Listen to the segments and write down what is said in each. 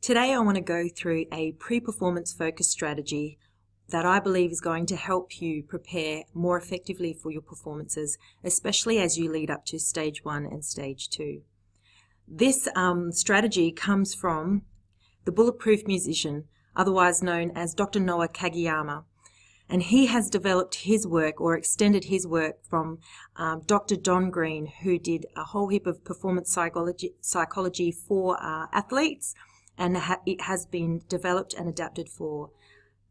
Today I want to go through a pre-performance focus strategy that I believe is going to help you prepare more effectively for your performances, especially as you lead up to stage one and stage two. This um, strategy comes from the Bulletproof Musician, otherwise known as Dr. Noa Kageyama. And he has developed his work or extended his work from um, Dr. Don Greene, who did a whole heap of performance psychology, psychology for uh, athletes, and it has been developed and adapted for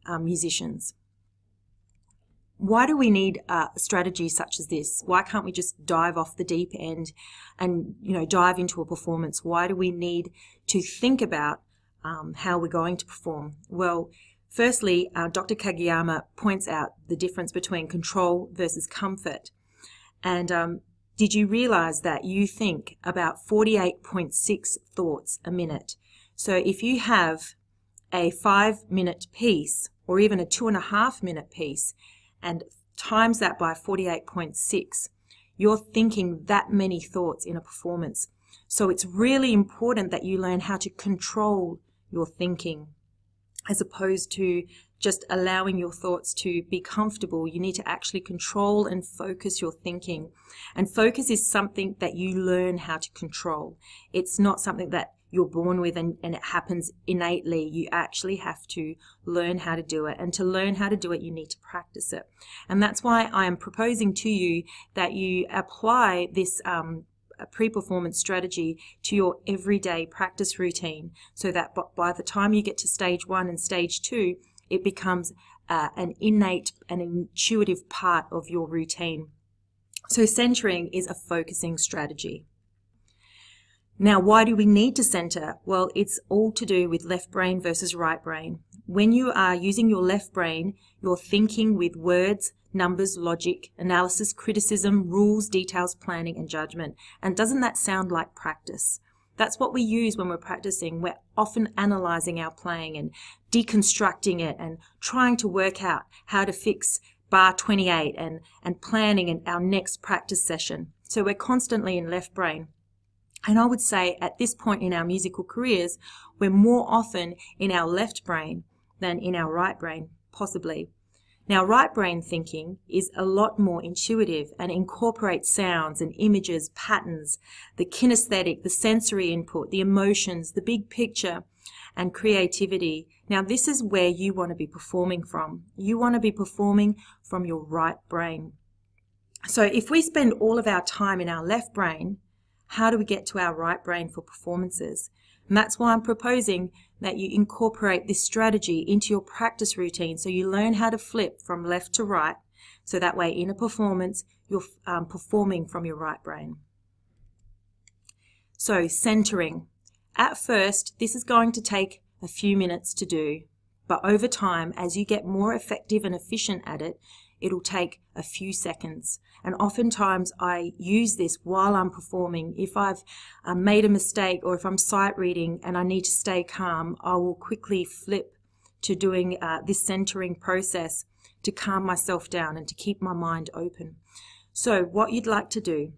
um, musicians. Why do we need a strategy such as this? Why can't we just dive off the deep end and you know dive into a performance? Why do we need to think about um, how we're going to perform? Well, firstly, uh, Dr. Kageyama points out the difference between control versus comfort. And um, did you realize that you think about 48.6 thoughts a minute? So if you have a five minute piece or even a two and a half minute piece and times that by 48.6, you're thinking that many thoughts in a performance. So it's really important that you learn how to control your thinking as opposed to just allowing your thoughts to be comfortable. You need to actually control and focus your thinking. And focus is something that you learn how to control. It's not something that you're born with and, and it happens innately. You actually have to learn how to do it. And to learn how to do it, you need to practice it. And that's why I am proposing to you that you apply this um, pre-performance strategy to your everyday practice routine so that by the time you get to stage one and stage two, it becomes uh, an innate and intuitive part of your routine. So centering is a focusing strategy. Now, why do we need to center? Well, it's all to do with left brain versus right brain. When you are using your left brain, you're thinking with words, numbers, logic, analysis, criticism, rules, details, planning, and judgment. And doesn't that sound like practice? That's what we use when we're practicing. We're often analyzing our playing and deconstructing it and trying to work out how to fix bar 28 and, and planning in our next practice session. So we're constantly in left brain. And I would say at this point in our musical careers, we're more often in our left brain than in our right brain, possibly. Now, right brain thinking is a lot more intuitive and incorporates sounds and images, patterns, the kinesthetic, the sensory input, the emotions, the big picture, and creativity. Now, this is where you want to be performing from. You want to be performing from your right brain. So, if we spend all of our time in our left brain, how do we get to our right brain for performances? And that's why I'm proposing that you incorporate this strategy into your practice routine so you learn how to flip from left to right so that way in a performance you're um, performing from your right brain. So centering. At first this is going to take a few minutes to do but over time as you get more effective and efficient at it it'll take a few seconds. And oftentimes I use this while I'm performing. If I've uh, made a mistake or if I'm sight reading and I need to stay calm, I will quickly flip to doing uh, this centering process to calm myself down and to keep my mind open. So what you'd like to do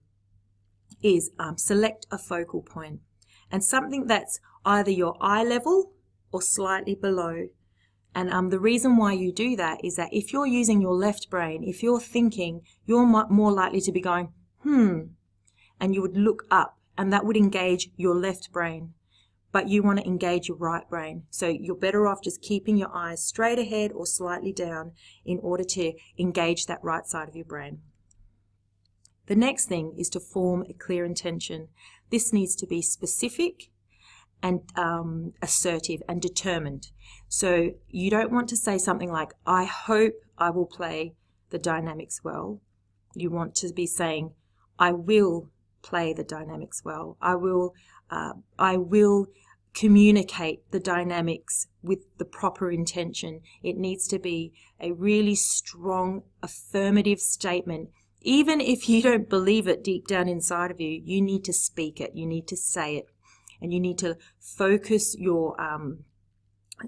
is um, select a focal point and something that's either your eye level or slightly below and um, the reason why you do that is that if you're using your left brain, if you're thinking, you're more likely to be going, hmm, and you would look up and that would engage your left brain. But you want to engage your right brain. So you're better off just keeping your eyes straight ahead or slightly down in order to engage that right side of your brain. The next thing is to form a clear intention. This needs to be specific and um, assertive and determined. So you don't want to say something like, I hope I will play the dynamics well. You want to be saying, I will play the dynamics well. I will, uh, I will communicate the dynamics with the proper intention. It needs to be a really strong affirmative statement. Even if you don't believe it deep down inside of you, you need to speak it. You need to say it and you need to focus your um,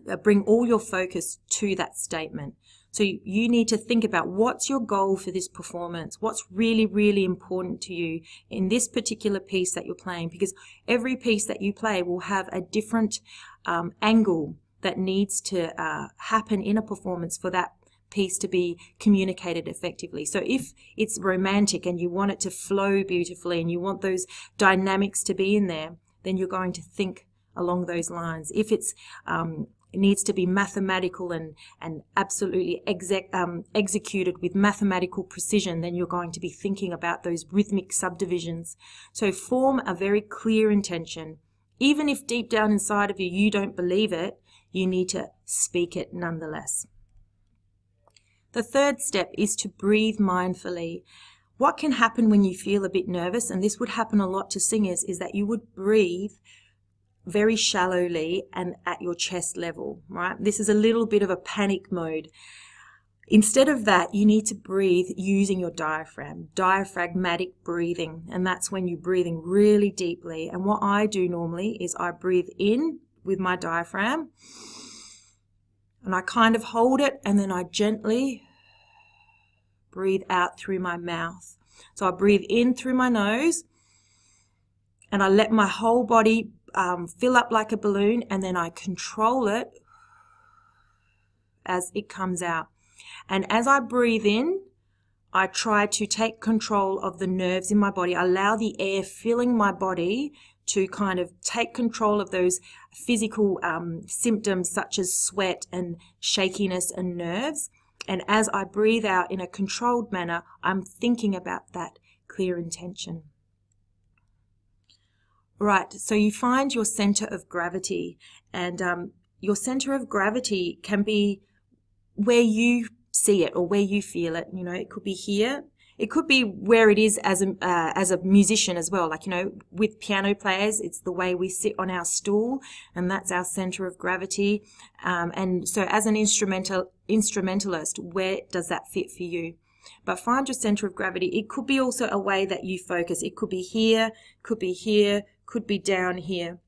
uh, bring all your focus to that statement. So you need to think about what's your goal for this performance? What's really, really important to you in this particular piece that you're playing? Because every piece that you play will have a different um, angle that needs to uh, happen in a performance for that piece to be communicated effectively. So if it's romantic and you want it to flow beautifully and you want those dynamics to be in there, then you're going to think along those lines. If it's um, it needs to be mathematical and, and absolutely exec, um, executed with mathematical precision, then you're going to be thinking about those rhythmic subdivisions. So form a very clear intention. Even if deep down inside of you, you don't believe it, you need to speak it nonetheless. The third step is to breathe mindfully. What can happen when you feel a bit nervous, and this would happen a lot to singers, is that you would breathe very shallowly and at your chest level, right? This is a little bit of a panic mode. Instead of that, you need to breathe using your diaphragm, diaphragmatic breathing. And that's when you're breathing really deeply. And what I do normally is I breathe in with my diaphragm and I kind of hold it and then I gently breathe out through my mouth. So I breathe in through my nose and I let my whole body um, fill up like a balloon and then I control it as it comes out. And as I breathe in, I try to take control of the nerves in my body, allow the air filling my body to kind of take control of those physical um, symptoms such as sweat and shakiness and nerves. And as I breathe out in a controlled manner, I'm thinking about that clear intention. Right, so you find your center of gravity, and um, your center of gravity can be where you see it or where you feel it. You know, it could be here. It could be where it is as a uh, as a musician as well. Like you know, with piano players, it's the way we sit on our stool, and that's our center of gravity. Um, and so, as an instrumental instrumentalist, where does that fit for you? But find your center of gravity. It could be also a way that you focus. It could be here, could be here, could be down here.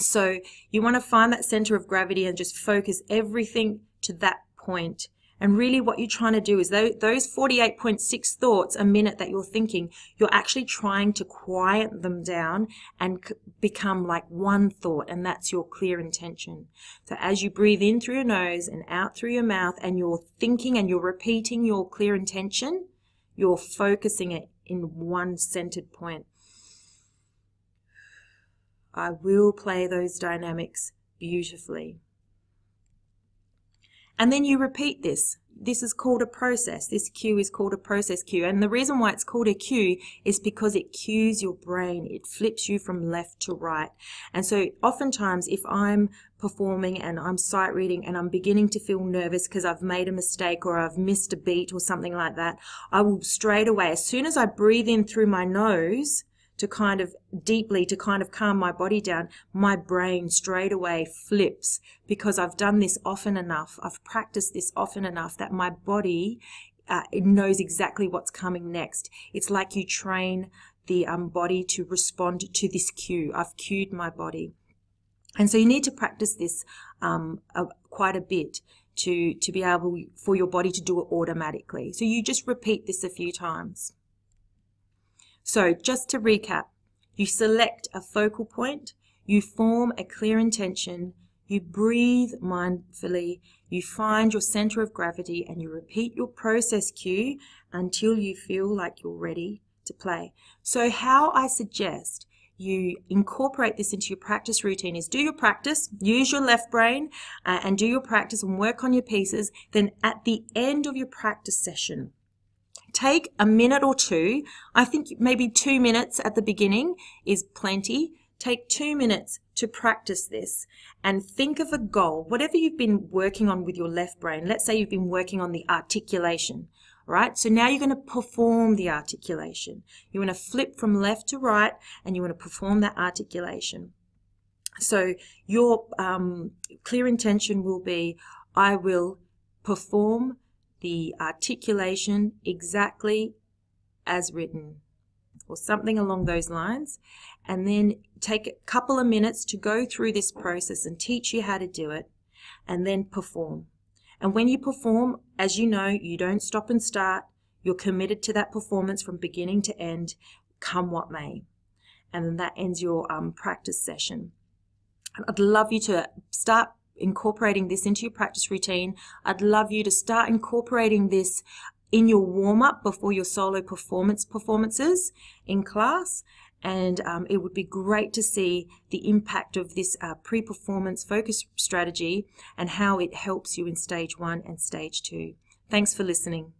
So you want to find that center of gravity and just focus everything to that point. And really what you're trying to do is those 48.6 thoughts a minute that you're thinking, you're actually trying to quiet them down and become like one thought. And that's your clear intention. So as you breathe in through your nose and out through your mouth and you're thinking and you're repeating your clear intention, you're focusing it in one centered point. I will play those dynamics beautifully. And then you repeat this. This is called a process. This cue is called a process cue. And the reason why it's called a cue is because it cues your brain. It flips you from left to right. And so oftentimes if I'm performing and I'm sight reading and I'm beginning to feel nervous because I've made a mistake or I've missed a beat or something like that, I will straight away, as soon as I breathe in through my nose, to kind of deeply to kind of calm my body down, my brain straight away flips because I've done this often enough. I've practiced this often enough that my body uh, knows exactly what's coming next. It's like you train the um, body to respond to this cue. I've cued my body. And so you need to practice this um, uh, quite a bit to, to be able for your body to do it automatically. So you just repeat this a few times. So just to recap, you select a focal point, you form a clear intention, you breathe mindfully, you find your center of gravity, and you repeat your process cue until you feel like you're ready to play. So how I suggest you incorporate this into your practice routine is do your practice, use your left brain uh, and do your practice and work on your pieces. Then at the end of your practice session, Take a minute or two. I think maybe two minutes at the beginning is plenty. Take two minutes to practice this and think of a goal, whatever you've been working on with your left brain. Let's say you've been working on the articulation, right? So now you're going to perform the articulation. You want to flip from left to right and you want to perform that articulation. So your um, clear intention will be, I will perform the articulation exactly as written or something along those lines and then take a couple of minutes to go through this process and teach you how to do it and then perform. And when you perform, as you know, you don't stop and start. You're committed to that performance from beginning to end, come what may. And then that ends your um, practice session. I'd love you to start incorporating this into your practice routine. I'd love you to start incorporating this in your warm up before your solo performance performances in class. And um, it would be great to see the impact of this uh, pre performance focus strategy and how it helps you in stage one and stage two. Thanks for listening.